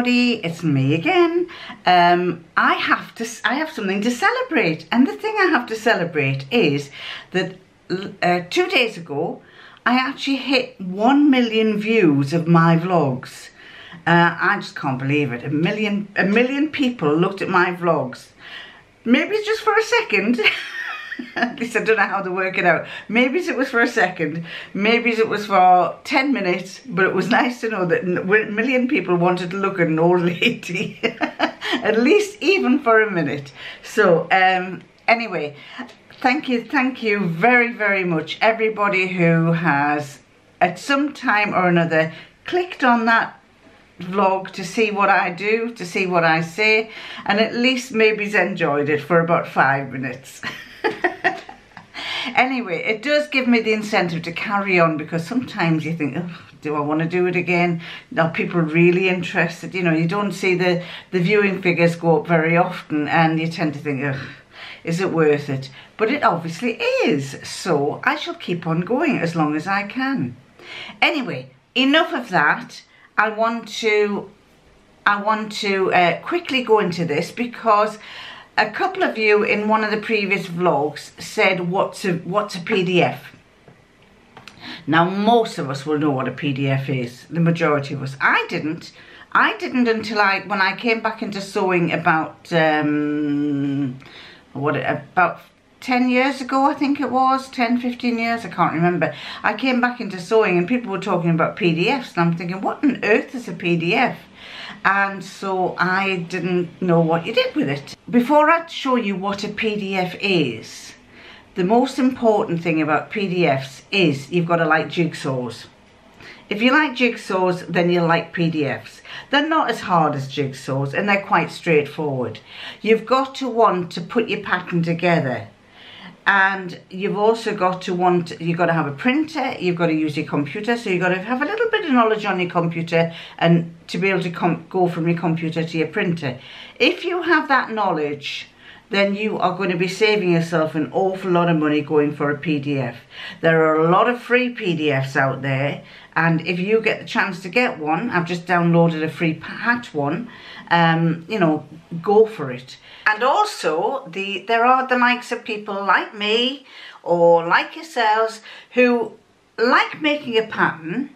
Everybody, it's me again. Um, I have to. I have something to celebrate, and the thing I have to celebrate is that uh, two days ago I actually hit one million views of my vlogs. Uh, I just can't believe it. A million, a million people looked at my vlogs. Maybe just for a second. At least I don't know how to work it out. Maybe it was for a second, maybe it was for 10 minutes, but it was nice to know that a million people wanted to look at an old lady. At least even for a minute. So, um, anyway, thank you, thank you very, very much. Everybody who has, at some time or another, clicked on that vlog to see what I do, to see what I say, and at least maybe's enjoyed it for about five minutes. anyway, it does give me the incentive to carry on because sometimes you think, do I want to do it again? Are people really interested? You know, you don't see the, the viewing figures go up very often and you tend to think, oh, is it worth it? But it obviously is. So I shall keep on going as long as I can. Anyway, enough of that. I want to I want to uh, quickly go into this because a couple of you in one of the previous vlogs said what's a, what's a PDF. Now most of us will know what a PDF is, the majority of us. I didn't. I didn't until I, when I came back into sewing about, um, what, about 10 years ago I think it was, 10, 15 years, I can't remember. I came back into sewing and people were talking about PDFs and I'm thinking, what on earth is a PDF? and so I didn't know what you did with it. Before I show you what a PDF is, the most important thing about PDFs is you've got to like jigsaws. If you like jigsaws, then you'll like PDFs. They're not as hard as jigsaws and they're quite straightforward. You've got to want to put your pattern together and you've also got to want you've got to have a printer you've got to use your computer so you've got to have a little bit of knowledge on your computer and to be able to go from your computer to your printer if you have that knowledge then you are going to be saving yourself an awful lot of money going for a PDF. There are a lot of free PDFs out there and if you get the chance to get one, I've just downloaded a free hat one, um, you know, go for it. And also, the there are the likes of people like me or like yourselves who like making a pattern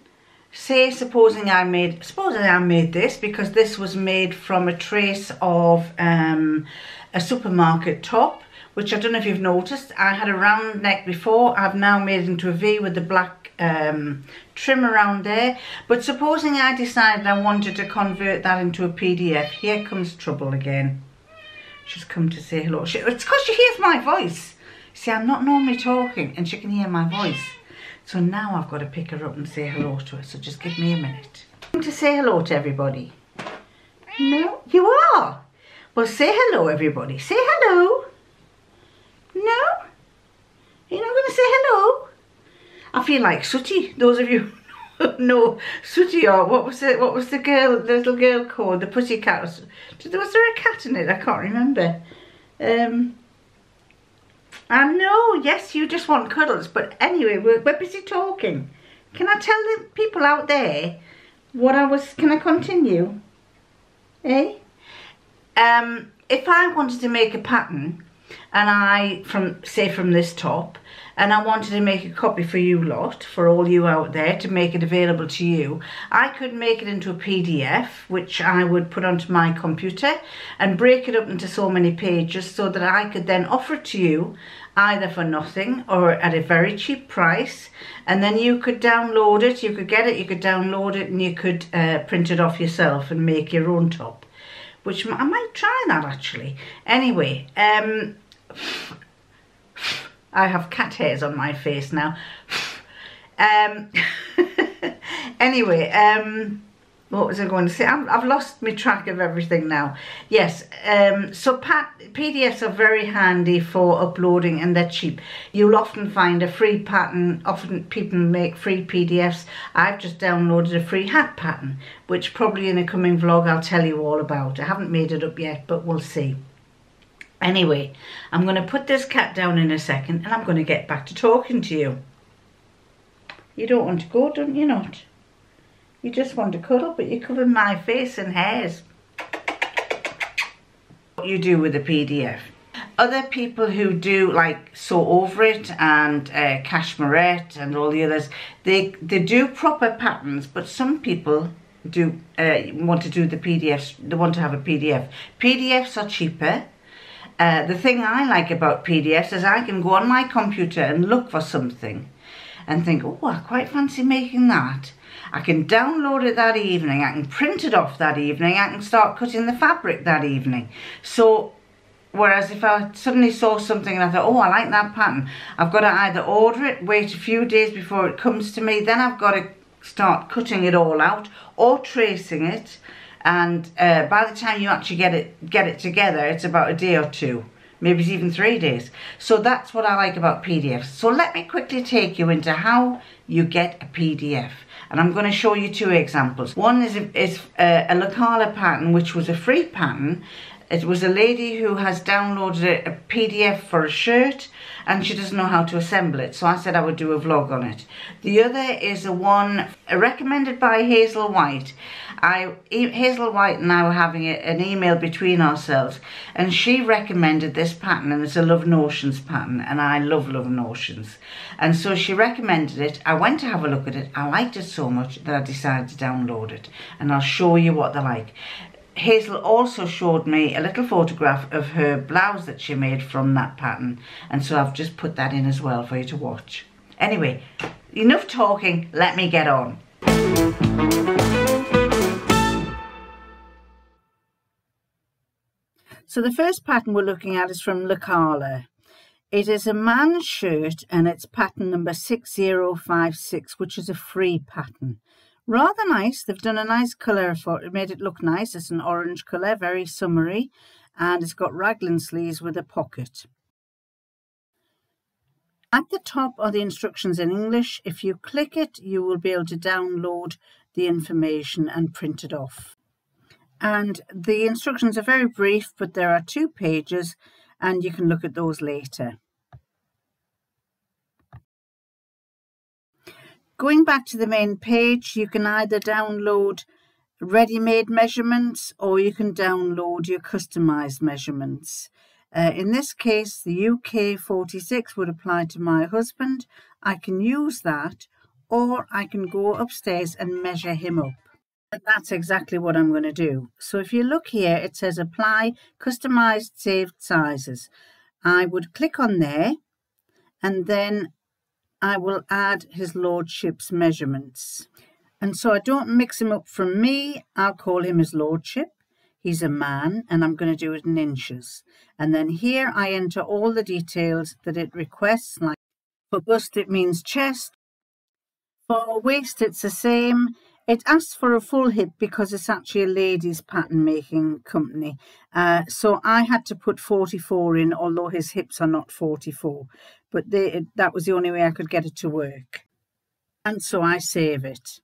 say supposing I made supposing I made this because this was made from a trace of um, a supermarket top which I don't know if you've noticed. I had a round neck before. I've now made into a V with the black um, trim around there. But supposing I decided I wanted to convert that into a PDF here comes trouble again she's come to say hello she, it's because she hears my voice see I'm not normally talking and she can hear my voice so now I've got to pick her up and say hello to her. So just give me a minute. To say hello to everybody. No, you are. Well, say hello, everybody. Say hello. No? You're not going to say hello? I feel like Sooty. Those of you know Sooty or what was it? what was the girl, the little girl called, the pussycat? Was, was there a cat in it? I can't remember. Um, I know, yes, you just want cuddles, but anyway, we're, we're busy talking. Can I tell the people out there what I was, can I continue? Eh? Um, if I wanted to make a pattern, and I, from say from this top, and I wanted to make a copy for you lot, for all you out there, to make it available to you, I could make it into a PDF, which I would put onto my computer and break it up into so many pages so that I could then offer it to you either for nothing or at a very cheap price. And then you could download it, you could get it, you could download it and you could uh, print it off yourself and make your own top. Which I might try that actually. Anyway, um, I have cat hairs on my face now. um, anyway, um, what was I going to say? i have lost my track of everything now. Yes, um, so PDFs are very handy for uploading and they're cheap. You'll often find a free pattern, often people make free PDFs. I've just downloaded a free hat pattern, which probably in a coming vlog I'll tell you all about. I haven't made it up yet, but we'll see. Anyway, I'm going to put this cat down in a second and I'm going to get back to talking to you. You don't want to go, don't you not? you just want to cuddle, but you're covering my face and hairs. What you do with a PDF. Other people who do like Sew Over It and uh, Cashmerette and all the others, they, they do proper patterns, but some people do uh, want to do the PDFs, they want to have a PDF. PDFs are cheaper. Uh, the thing I like about PDFs is I can go on my computer and look for something and think, oh, I quite fancy making that. I can download it that evening, I can print it off that evening, I can start cutting the fabric that evening. So, whereas if I suddenly saw something and I thought, oh, I like that pattern, I've got to either order it, wait a few days before it comes to me, then I've got to start cutting it all out or tracing it and uh, by the time you actually get it get it together it's about a day or two maybe it's even three days so that's what I like about PDFs so let me quickly take you into how you get a PDF and I'm going to show you two examples one is a, is a, a Lekala pattern which was a free pattern it was a lady who has downloaded a, a, PDF for a shirt and she doesn't know how to assemble it. So I said I would do a vlog on it. The other is a one recommended by Hazel White. I, Hazel White and I were having a, an email between ourselves and she recommended this pattern and it's a Love Notions pattern and I love Love Notions. And so she recommended it. I went to have a look at it. I liked it so much that I decided to download it and I'll show you what they're like. Hazel also showed me a little photograph of her blouse that she made from that pattern and so I've just put that in as well for you to watch. Anyway, enough talking, let me get on. So the first pattern we're looking at is from Lekala. It is a man's shirt and it's pattern number 6056 which is a free pattern. Rather nice. They've done a nice colour for it, made it look nice. It's an orange colour, very summery, and it's got raglan sleeves with a pocket. At the top are the instructions in English. If you click it, you will be able to download the information and print it off. And the instructions are very brief, but there are two pages and you can look at those later. Going back to the main page, you can either download ready-made measurements or you can download your customized measurements. Uh, in this case, the UK 46 would apply to my husband. I can use that or I can go upstairs and measure him up. That's exactly what I'm going to do. So if you look here, it says apply customized saved sizes. I would click on there and then I will add his lordship's measurements. And so I don't mix him up from me, I'll call him his lordship. He's a man and I'm going to do it in inches. And then here I enter all the details that it requests, like for bust it means chest, for waist it's the same, it asks for a full hip because it's actually a ladies pattern making company. Uh, so I had to put 44 in, although his hips are not 44. But they, that was the only way I could get it to work. And so I save it.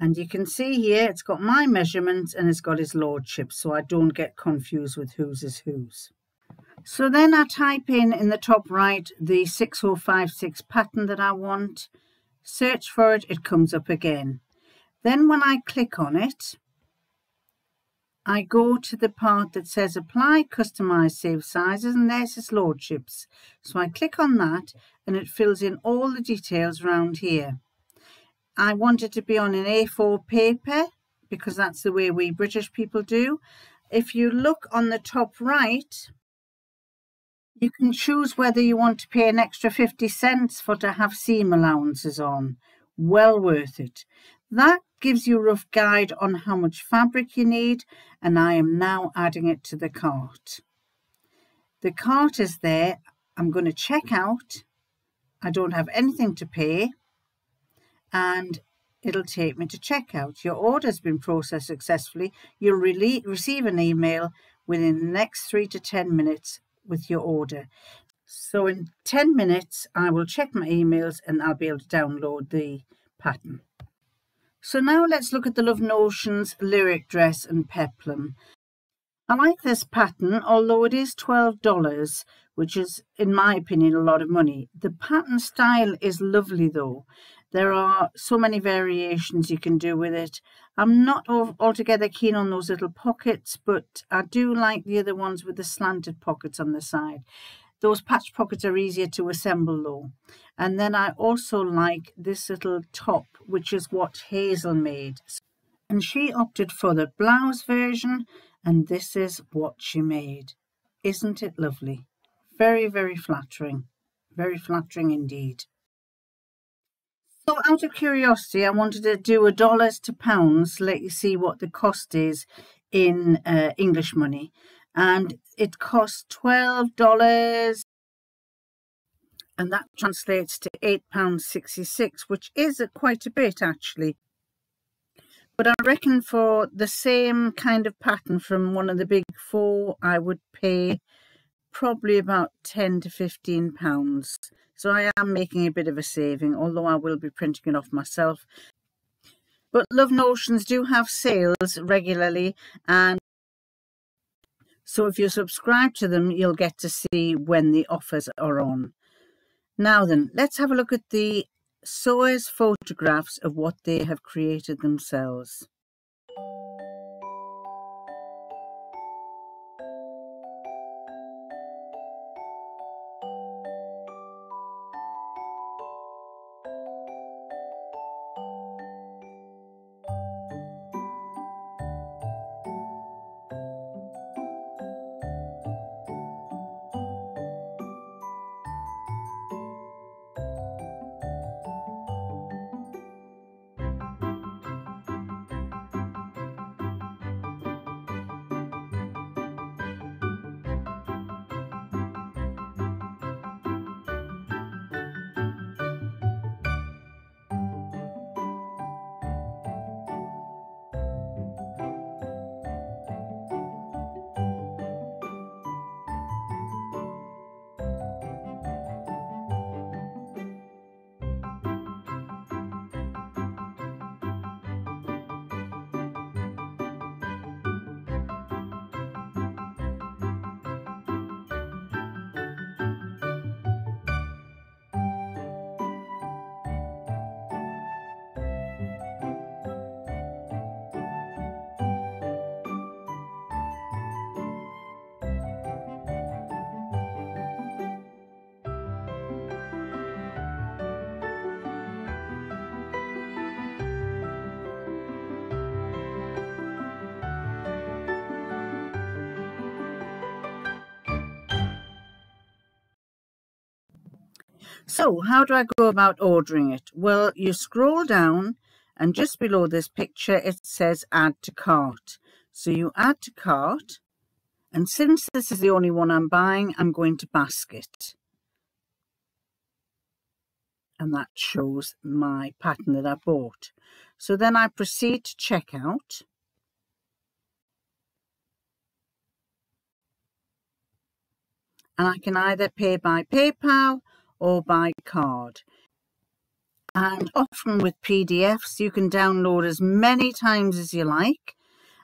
And you can see here it's got my measurements and it's got his lordship, so I don't get confused with whose is whose. So then I type in in the top right the 6056 pattern that I want, search for it, it comes up again. Then when I click on it, I go to the part that says apply customize save sizes and there's his lordships. So I click on that and it fills in all the details around here. I want it to be on an A4 paper because that's the way we British people do. If you look on the top right, you can choose whether you want to pay an extra 50 cents for to have seam allowances on. Well worth it. That gives you a rough guide on how much fabric you need and I am now adding it to the cart. The cart is there. I'm going to check out. I don't have anything to pay and it'll take me to checkout. Your order has been processed successfully. You'll receive an email within the next three to 10 minutes with your order. So in 10 minutes, I will check my emails and I'll be able to download the pattern. So now let's look at the Love Notions lyric dress and peplum. I like this pattern, although it is $12, which is, in my opinion, a lot of money. The pattern style is lovely though. There are so many variations you can do with it. I'm not altogether keen on those little pockets, but I do like the other ones with the slanted pockets on the side. Those patch pockets are easier to assemble though. And then I also like this little top, which is what Hazel made. And she opted for the blouse version, and this is what she made. Isn't it lovely? Very, very flattering. Very flattering indeed. So out of curiosity, I wanted to do a dollars to pounds, let you see what the cost is in uh, English money. And it costs $12 and that translates to £8.66, which is quite a bit actually. But I reckon for the same kind of pattern from one of the big four, I would pay probably about 10 to 15 pounds. So I am making a bit of a saving, although I will be printing it off myself. But Love Notions do have sales regularly and so if you subscribe to them, you'll get to see when the offers are on. Now then, let's have a look at the sewers' photographs of what they have created themselves. So how do I go about ordering it? Well, you scroll down and just below this picture, it says add to cart. So you add to cart. And since this is the only one I'm buying, I'm going to basket. And that shows my pattern that I bought. So then I proceed to checkout. And I can either pay by PayPal or by card. And often with PDFs, you can download as many times as you like,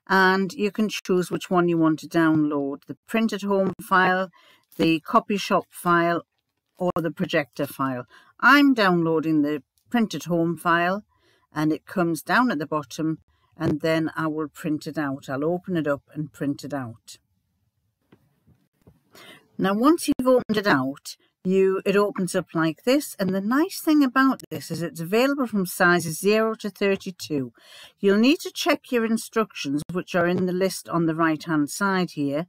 and you can choose which one you want to download the printed home file, the copy shop file, or the projector file. I'm downloading the printed home file, and it comes down at the bottom, and then I will print it out. I'll open it up and print it out. Now, once you've opened it out, you it opens up like this and the nice thing about this is it's available from sizes 0 to 32 you'll need to check your instructions which are in the list on the right hand side here.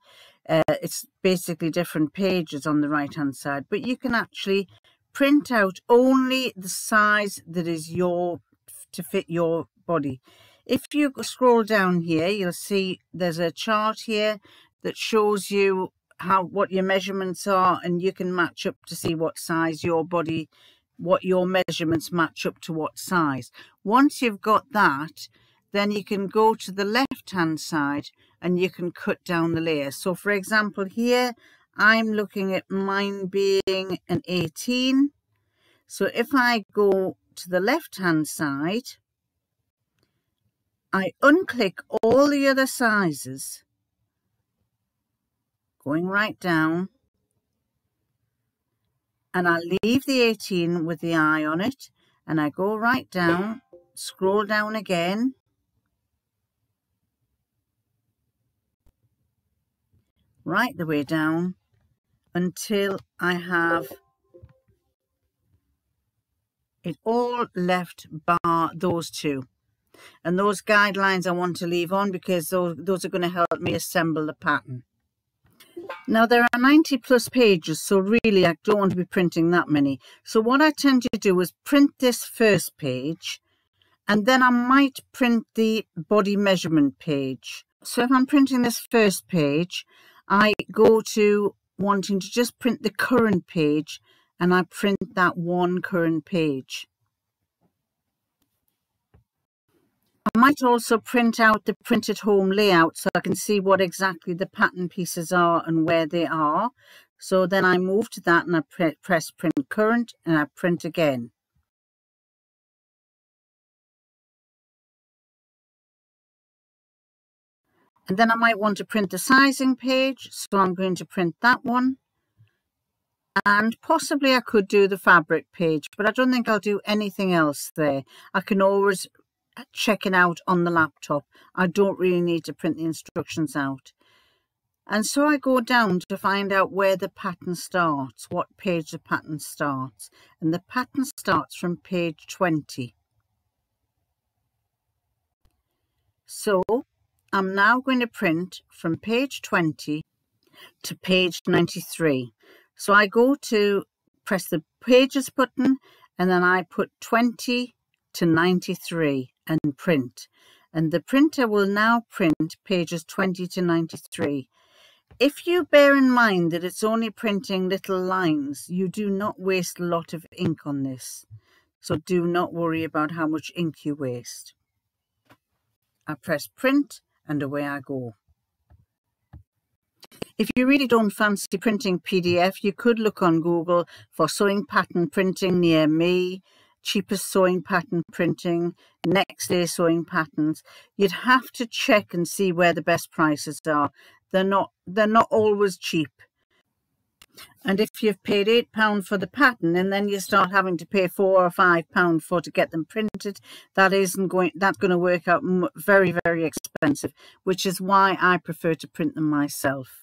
Uh, it's basically different pages on the right hand side but you can actually print out only the size that is your to fit your body. If you scroll down here you'll see there's a chart here that shows you how what your measurements are and you can match up to see what size your body what your measurements match up to what size. Once you've got that then you can go to the left hand side and you can cut down the layer. So for example here I'm looking at mine being an 18 so if I go to the left hand side I unclick all the other sizes going right down and I leave the 18 with the eye on it and I go right down, scroll down again. Right the way down until I have it all left bar those two. And those guidelines I want to leave on because those, those are going to help me assemble the pattern. Now there are 90 plus pages, so really I don't want to be printing that many. So what I tend to do is print this first page and then I might print the body measurement page. So if I'm printing this first page, I go to wanting to just print the current page and I print that one current page. I might also print out the printed home layout so I can see what exactly the pattern pieces are and where they are. So then I move to that and I pre press print current and I print again. And then I might want to print the sizing page, so I'm going to print that one. And possibly I could do the fabric page, but I don't think I'll do anything else there. I can always check it out on the laptop. I don't really need to print the instructions out. And so I go down to find out where the pattern starts, what page the pattern starts. And the pattern starts from page 20. So I'm now going to print from page 20 to page 93. So I go to press the pages button and then I put 20 to 93 and print. And the printer will now print pages 20 to 93. If you bear in mind that it's only printing little lines, you do not waste a lot of ink on this. So do not worry about how much ink you waste. I press print and away I go. If you really don't fancy printing PDF, you could look on Google for sewing pattern printing near me, cheapest sewing pattern printing, next day sewing patterns. You'd have to check and see where the best prices are. They're not they're not always cheap. And if you've paid £8 for the pattern and then you start having to pay 4 or £5 for to get them printed, that isn't going, that's going to work out very, very expensive, which is why I prefer to print them myself.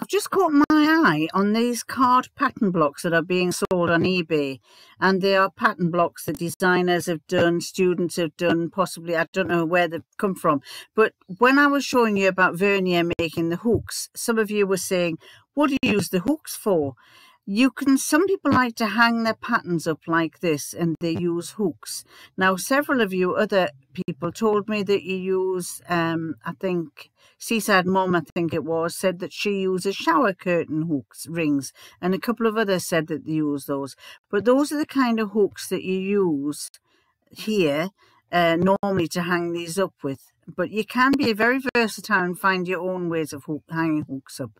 I've just caught my eye on these card pattern blocks that are being sold on eBay. And they are pattern blocks that designers have done, students have done, possibly, I don't know where they've come from. But when I was showing you about Vernier making the hooks, some of you were saying, what do you use the hooks for? You can, some people like to hang their patterns up like this and they use hooks. Now, several of you other people told me that you use, um, I think, Seaside Mom, I think it was, said that she uses shower curtain hooks, rings, and a couple of others said that they use those. But those are the kind of hooks that you use here uh, normally to hang these up with. But you can be very versatile and find your own ways of hook, hanging hooks up.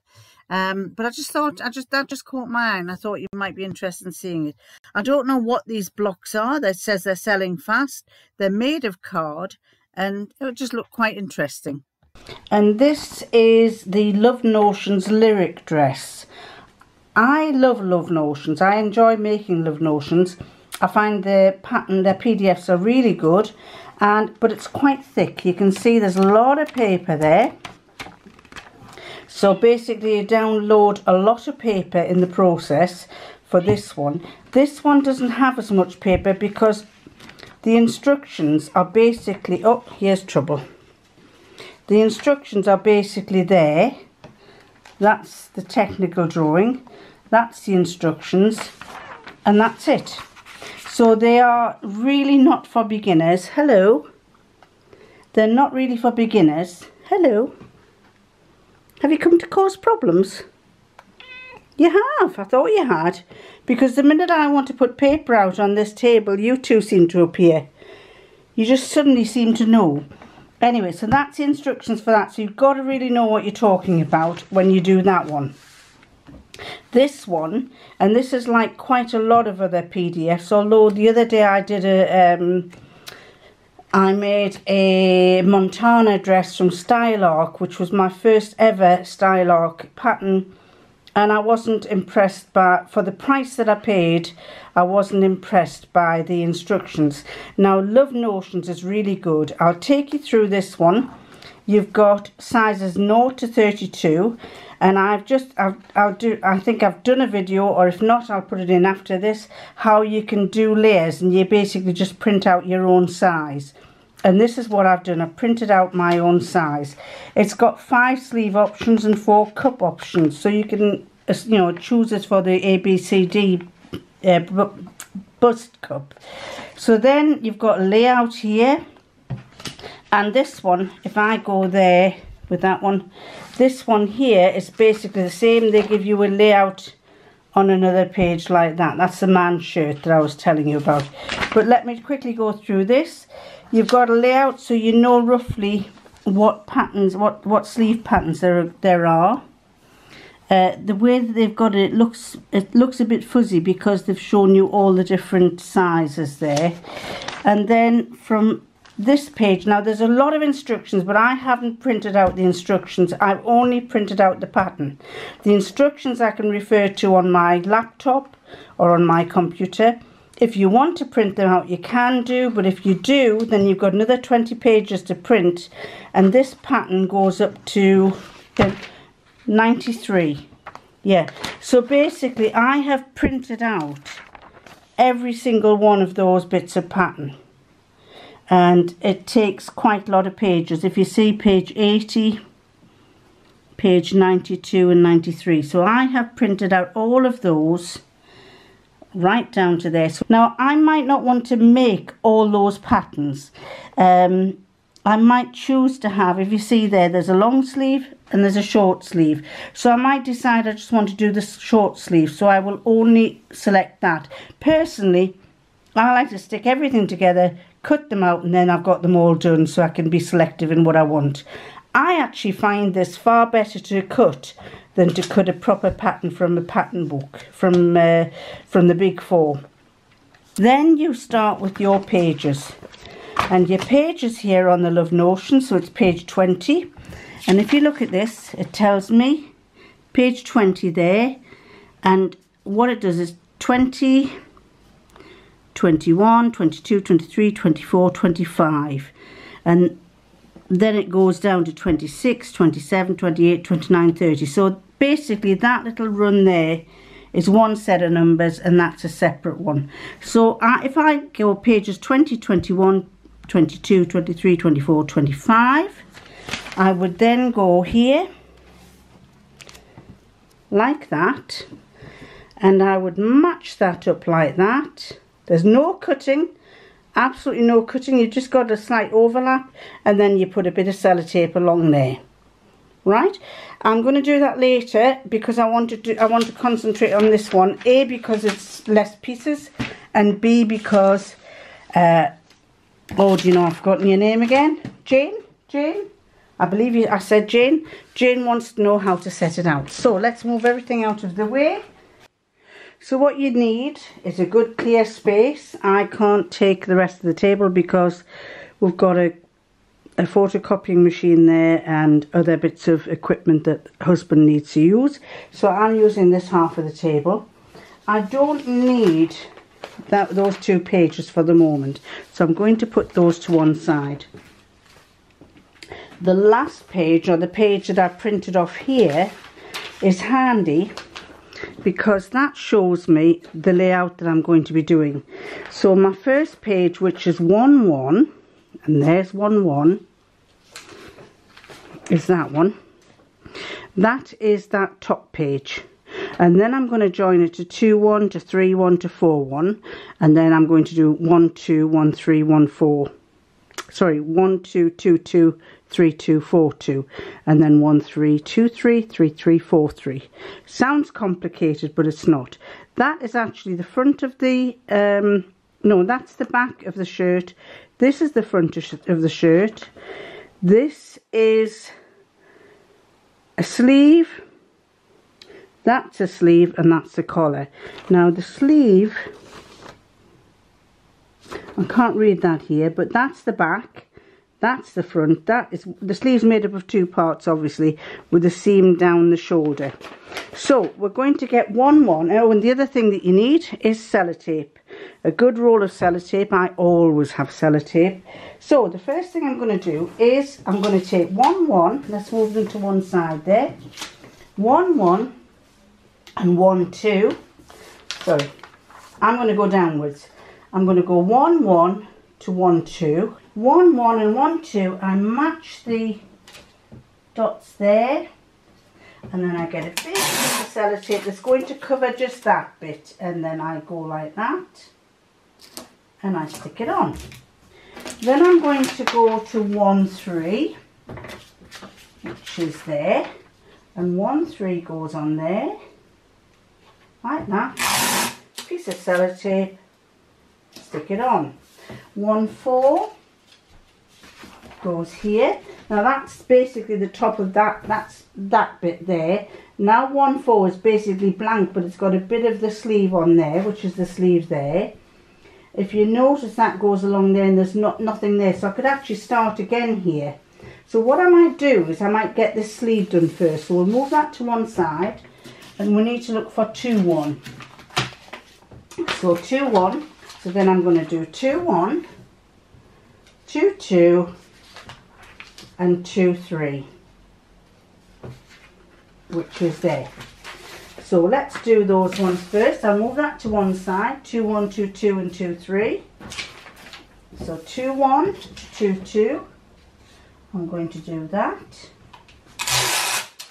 Um, but I just thought, I just that just caught my eye, and I thought you might be interested in seeing it. I don't know what these blocks are. That says they're selling fast. They're made of card, and it just looked quite interesting and this is the Love Notions lyric dress. I love Love Notions. I enjoy making Love Notions. I find the pattern, their PDFs are really good, and but it's quite thick. You can see there's a lot of paper there. So basically you download a lot of paper in the process for this one. This one doesn't have as much paper because the instructions are basically, oh, here's trouble. The instructions are basically there. That's the technical drawing. That's the instructions. And that's it. So they are really not for beginners. Hello. They're not really for beginners. Hello. Have you come to cause problems? You have. I thought you had. Because the minute I want to put paper out on this table, you two seem to appear. You just suddenly seem to know. Anyway, so that's the instructions for that. So you've got to really know what you're talking about when you do that one. This one, and this is like quite a lot of other PDFs, although the other day I did a, um, I made a Montana dress from Style Arc, which was my first ever Style Arc pattern and I wasn't impressed by, for the price that I paid, I wasn't impressed by the instructions. Now, Love Notions is really good. I'll take you through this one. You've got sizes 0 to 32 and I've just I've, I'll do I think I've done a video or if not I'll put it in after this how you can do layers and you basically just print out your own size. And this is what I've done I've printed out my own size. It's got five sleeve options and four cup options so you can you know choose it for the ABCD uh, bust cup. So then you've got a layout here and this one if I go there with that one. This one here is basically the same. They give you a layout on another page like that. That's the man shirt that I was telling you about. But let me quickly go through this. You've got a layout so you know roughly what patterns what what sleeve patterns there there are. Uh, the way that they've got it, it looks it looks a bit fuzzy because they've shown you all the different sizes there. And then from this page. Now there's a lot of instructions but I haven't printed out the instructions. I've only printed out the pattern. The instructions I can refer to on my laptop or on my computer. If you want to print them out you can do but if you do then you've got another 20 pages to print and this pattern goes up to uh, 93 yeah. So basically I have printed out every single one of those bits of pattern and it takes quite a lot of pages. If you see page 80 page 92 and 93 so I have printed out all of those right down to this now I might not want to make all those patterns. Um, I might choose to have if you see there there's a long sleeve and there's a short sleeve. So I might decide I just want to do the short sleeve. So I will only select that. Personally I like to stick everything together cut them out and then I've got them all done so I can be selective in what I want. I actually find this far better to cut than to cut a proper pattern from a pattern book from uh, from the big four. Then you start with your pages and your pages here on the Love Notion so it's page 20 and if you look at this it tells me page 20 there and what it does is 20 21, 22, 23, 24, 25. And then it goes down to 26, 27, 28, 29, 30. So basically that little run there is one set of numbers and that's a separate one. So uh, if I go pages 20, 21, 22, 23, 24, 25, I would then go here like that and I would match that up like that there's no cutting, absolutely no cutting. You've just got a slight overlap and then you put a bit of sellotape along there. Right, I'm going to do that later because I want to do, I want to concentrate on this one. A because it's less pieces, and B because uh, oh, do you know I've forgotten your name again? Jane, Jane. I believe you, I said Jane. Jane wants to know how to set it out. So let's move everything out of the way. So what you need is a good clear space. I can't take the rest of the table because we've got a, a photocopying machine there and other bits of equipment that husband needs to use. So I'm using this half of the table. I don't need that those two pages for the moment. So I'm going to put those to one side. The last page or the page that I printed off here is handy because that shows me the layout that I'm going to be doing. So my first page, which is 1 1, and there's 1 1, is that one. That is that top page. And then I'm going to join it to 2 1 to 3 1 to 4 1. And then I'm going to do 1 2 1 3 1 4. Sorry, 1 2 2 2 3242 and then 1323 3343 sounds complicated but it's not. That is actually the front of the um, no that's the back of the shirt. This is the front of the shirt. This is a sleeve. That's a sleeve and that's a collar. Now the sleeve I can't read that here but that's the back that's the front. That is the sleeve's made up of two parts, obviously, with the seam down the shoulder. So we're going to get one one. Oh, and the other thing that you need is sellotape. A good roll of sellotape. I always have sellotape. So the first thing I'm going to do is I'm going to take one one. Let's move them to one side there. One one and one two. Sorry, I'm going to go downwards. I'm going to go one one to one two. One one and one two. I match the dots there and then I get a big piece of sellotape that's going to cover just that bit and then I go like that and I stick it on. Then I'm going to go to 1 3 which is there and 1 3 goes on there like that piece of sellotape stick it on. 1 4 goes here. Now that's basically the top of that that's that bit there. Now 1 4 is basically blank but it's got a bit of the sleeve on there which is the sleeve there. If you notice that goes along there and there's not nothing there so I could actually start again here. So what I might do is I might get this sleeve done first. So we'll move that to one side and we need to look for 2 1 so 2 1 so then I'm going to do 2 1 2 2 and 2 3 which is there. So let's do those ones first. I'll move that to one side 2 1 2 2 and 2 3 so 2 1 2 2 I'm going to do that.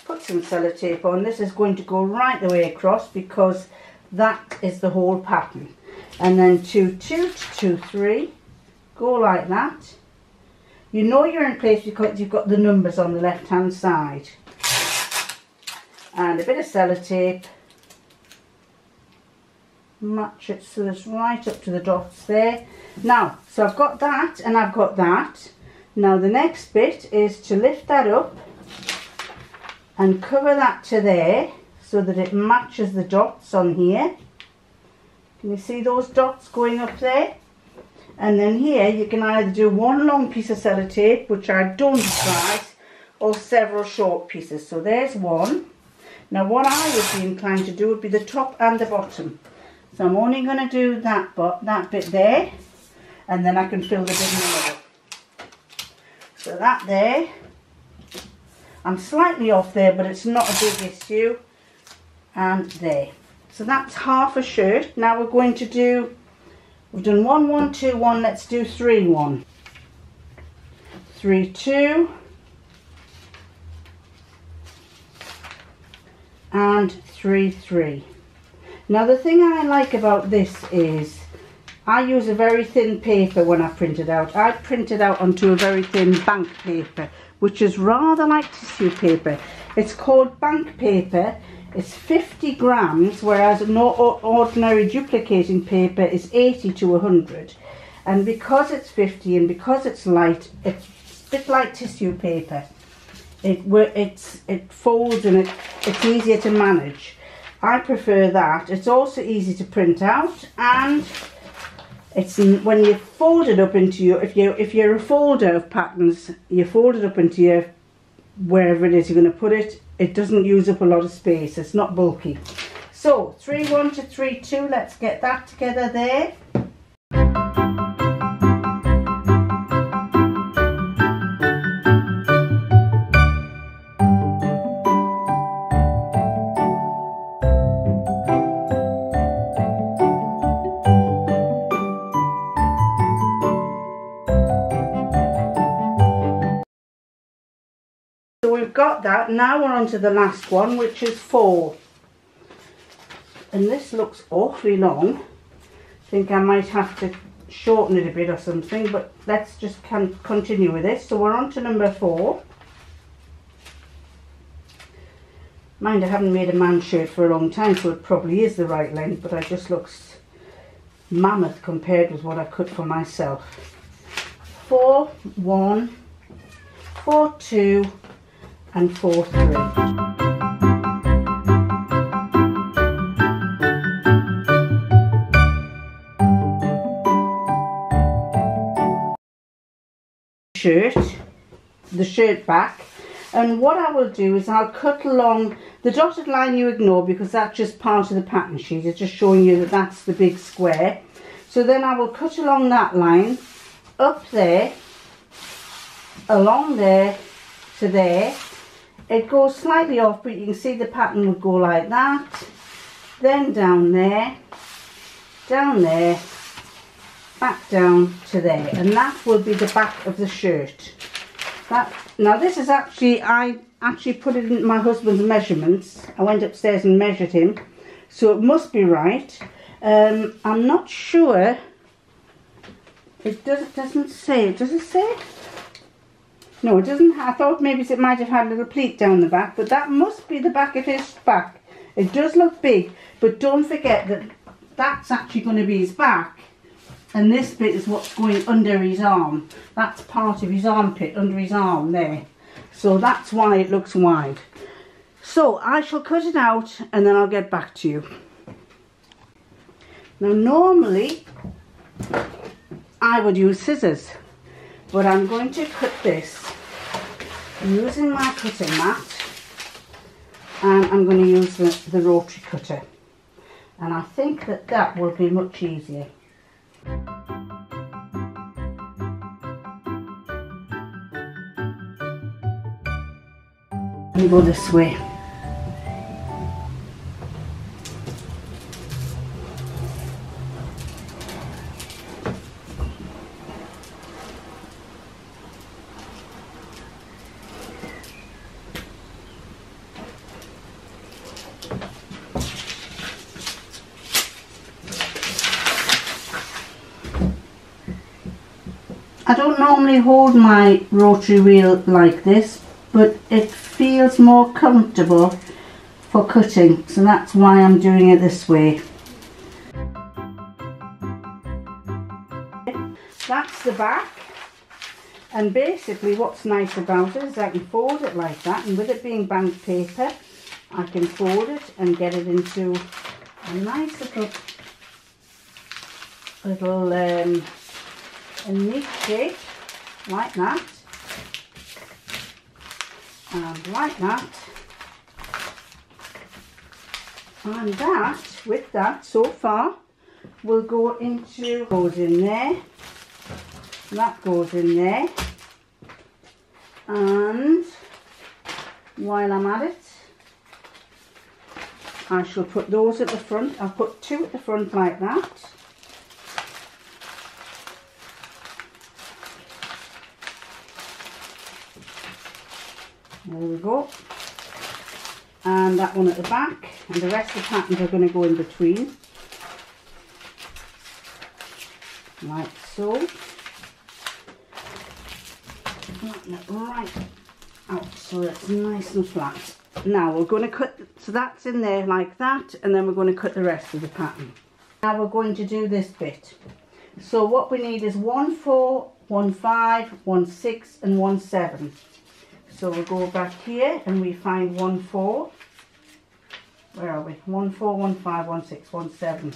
Put some sellotape on. This is going to go right the way across because that is the whole pattern and then 2 2 2 3 go like that you know you're in place because you've got the numbers on the left hand side. And a bit of sellotape. Match it so it's right up to the dots there. Now, so I've got that and I've got that. Now the next bit is to lift that up and cover that to there so that it matches the dots on here. Can you see those dots going up there? And then here you can either do one long piece of sellotape, which I don't twice, or several short pieces. So there's one. Now what I would be inclined to do would be the top and the bottom. So I'm only going to do that, but that bit there, and then I can fill the bit in the middle. So that there, I'm slightly off there, but it's not a big issue. And there. So that's half a shirt. Now we're going to do We've done one, one, two, one. Let's do three, one. Three, two. And three, three. Now the thing I like about this is I use a very thin paper when I print it out. I print it out onto a very thin bank paper, which is rather like tissue paper. It's called bank paper it's 50 grams, whereas no ordinary duplicating paper is 80 to 100. And because it's 50 and because it's light, it's a bit like tissue paper. It, it's, it folds and it, it's easier to manage. I prefer that. It's also easy to print out and it's when you fold it up into your, if, you, if you're a folder of patterns, you fold it up into your, wherever it is you're going to put it, it doesn't use up a lot of space it's not bulky. So 3 1 to 3 2 let's get that together there got that. Now we're on to the last one, which is four. And this looks awfully long. I think I might have to shorten it a bit or something, but let's just continue with this. So we're on to number four. Mind I haven't made a man shirt for a long time, so it probably is the right length, but it just looks mammoth compared with what I cut for myself. Four, one, four, two, and 4 3. shirt, the shirt back, And what I will do is I'll cut along the dotted line you ignore because that's just part of the pattern sheet. It's just showing you that that's the big square. So then I will cut along that line, up there, along there to there. It goes slightly off, but you can see the pattern would go like that. Then down there, down there, back down to there. And that will be the back of the shirt. That Now this is actually, I actually put it in my husband's measurements. I went upstairs and measured him. So it must be right. Um, I'm not sure. It, does, it doesn't say. It does it say? No, it doesn't. I thought maybe it might have had a little pleat down the back, but that must be the back of his back. It does look big, but don't forget that that's actually going to be his back. And this bit is what's going under his arm. That's part of his armpit, under his arm there. So that's why it looks wide. So I shall cut it out and then I'll get back to you. Now normally I would use scissors, but I'm going to cut this using my cutting mat and I'm going to use the, the rotary cutter and I think that that will be much easier. Let me go this way. I don't normally hold my rotary wheel like this but it feels more comfortable for cutting so that's why I'm doing it this way. That's the back and basically what's nice about it is I can fold it like that and with it being bank paper I can fold it and get it into a nice little little um, a neat shape like that and um, like that and that with that so far will go into goes in there that goes in there and while I'm at it I shall put those at the front I'll put two at the front like that There we go. And that one at the back. And the rest of the patterns are going to go in between. Like so. Right out so it's nice and flat. Now we're going to cut, so that's in there like that, and then we're going to cut the rest of the pattern. Now we're going to do this bit. So what we need is one four, one five, one six, and one seven. So we'll go back here and we find one four. Where are we? One four, one five, one six, one seven.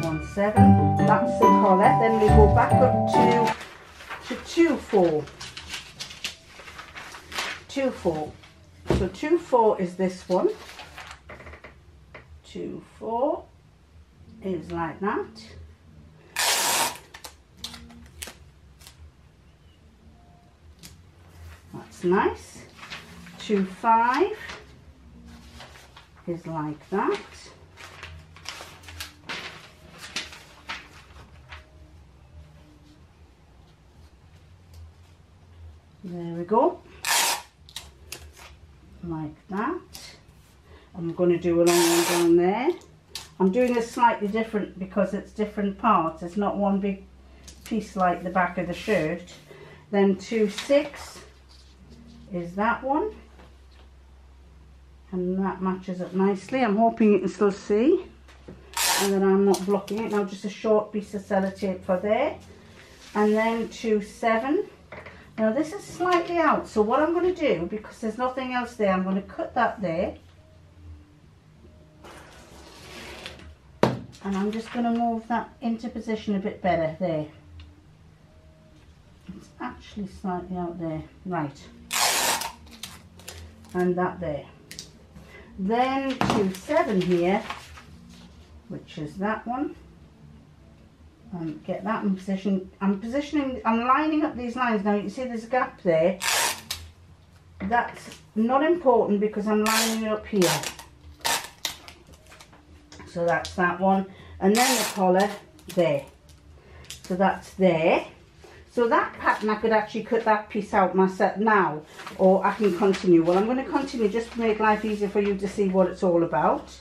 One seven. That's the collar. Then we go back up to to two four. Two four. So two four is this one. Two four is like that. That's nice. Two five is like that. There we go. Like that. I'm going to do a long one down there. I'm doing this slightly different because it's different parts. It's not one big piece like the back of the shirt. Then two six is that one. And that matches up nicely. I'm hoping you can still see. And then I'm not blocking it. Now just a short piece of sellotape for there. And then two seven. Now this is slightly out. So what I'm going to do, because there's nothing else there, I'm going to cut that there. and I'm just going to move that into position a bit better there it's actually slightly out there right and that there. Then to seven here which is that one. And get that in position. I'm positioning I'm lining up these lines. Now you see there's a gap there. That's not important because I'm lining it up here. So that's that one. And then the collar there. So that's there so that pattern I could actually cut that piece out myself now or I can continue. Well I'm going to continue just to make life easier for you to see what it's all about.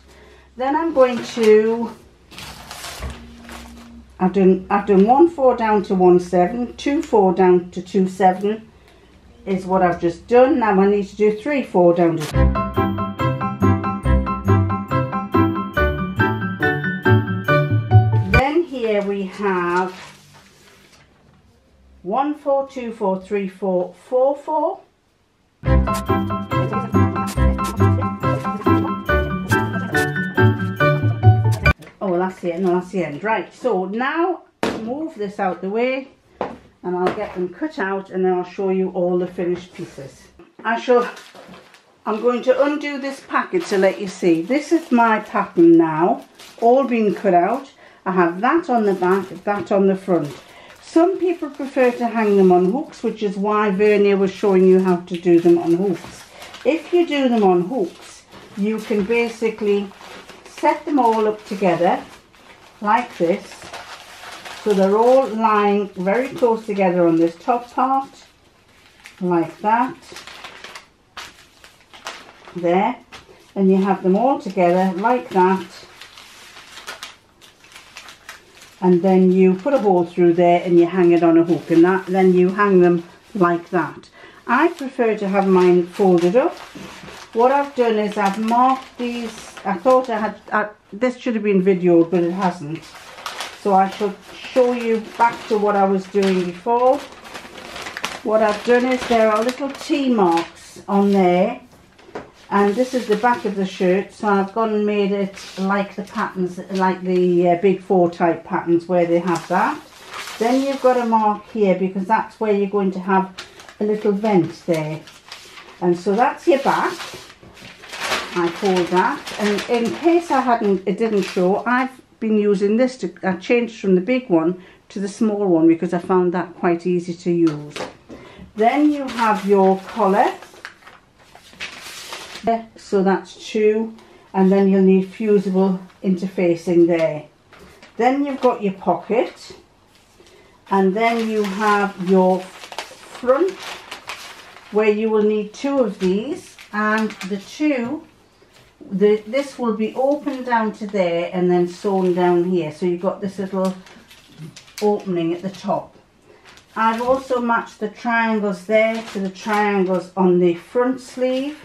Then I'm going to I've done I've done one four down to one seven two four down to two seven is what I've just done. Now I need to do three four down to one, four, two, four, three, four, four, four. Oh, that's the end, that's the end. Right, so now move this out the way and I'll get them cut out and then I'll show you all the finished pieces. I shall, I'm going to undo this packet to let you see. This is my pattern now, all being cut out. I have that on the back, that on the front. Some people prefer to hang them on hooks, which is why Vernier was showing you how to do them on hooks. If you do them on hooks, you can basically set them all up together like this. So they're all lying very close together on this top part, like that. There. And you have them all together like that and then you put a hole through there and you hang it on a hook and that then you hang them like that. I prefer to have mine folded up. What I've done is I've marked these I thought I had I, this should have been videoed but it hasn't. So I shall show you back to what I was doing before. What I've done is there are little T marks on there and this is the back of the shirt so I've gone and made it like the patterns like the uh, big four type patterns where they have that. Then you've got a mark here because that's where you're going to have a little vent there. And so that's your back. I fold that. And in case I hadn't it didn't show I've been using this to I changed from the big one to the small one because I found that quite easy to use. Then you have your collar so that's two and then you'll need fusible interfacing there. Then you've got your pocket. And then you have your front where you will need two of these. And the two the this will be open down to there and then sewn down here. So you've got this little opening at the top. I've also matched the triangles there to the triangles on the front sleeve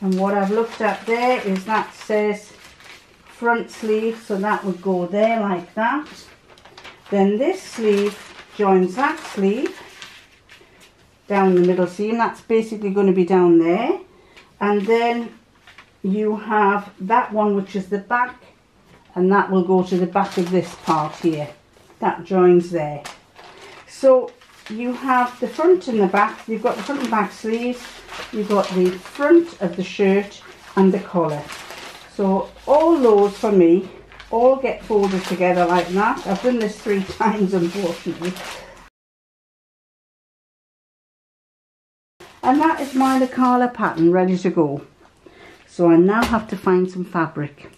and what I've looked at there is that says front sleeve so that would go there like that. Then this sleeve joins that sleeve down the middle seam that's basically going to be down there. And then you have that one which is the back and that will go to the back of this part here. That joins there. So you have the front and the back you've got the front and back sleeves you've got the front of the shirt and the collar. So all those for me all get folded together like that. I've done this three times unfortunately. And that is my Lekala pattern ready to go. So I now have to find some fabric.